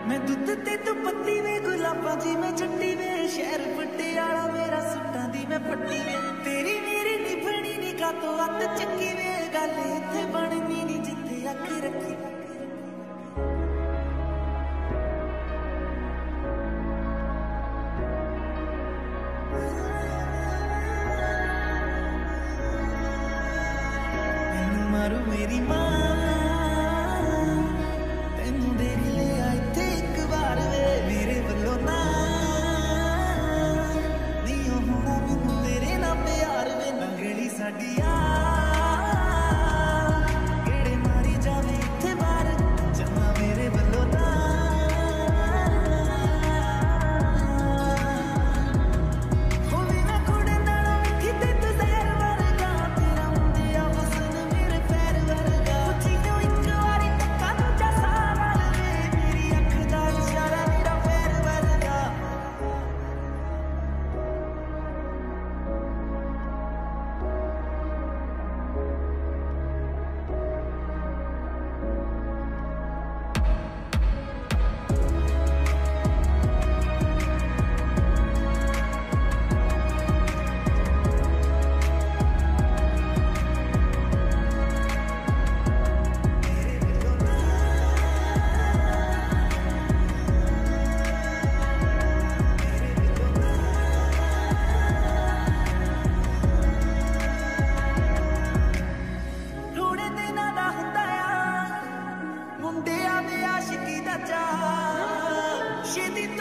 ਮੈਂ ਦੁੱਧ ਤੇ ਤੂੰ ਪੱਤੀ ਵੇ ਗੁਲਾਬਾਂ ਜੀ ਮੈਂ ਚੱਟੀ ਵੇ ਸ਼ਹਿਰ ਪਟਿਆਲਾ ਮੇਰਾ ਸੁੱਟਾਂ ਦੀ ਮੈਂ ਪੱਟੀ ਵੇ ਤੇਰੀ ਮੇਰੀ ਨਿਭਣੀ ਨੀ ਕਾਤੋਂ ਅੱਤ ਚੱਕੀ ਵੇ ਗੱਲ ਇੱਥੇ ਬਣਨੀ ਨੀ ਜਿੱਥੇ ਅੱਖ ਰੱਖੀ ਮਾਰੂ ਮੇਰੀ ਮਾਂ The Radiant. Shit, it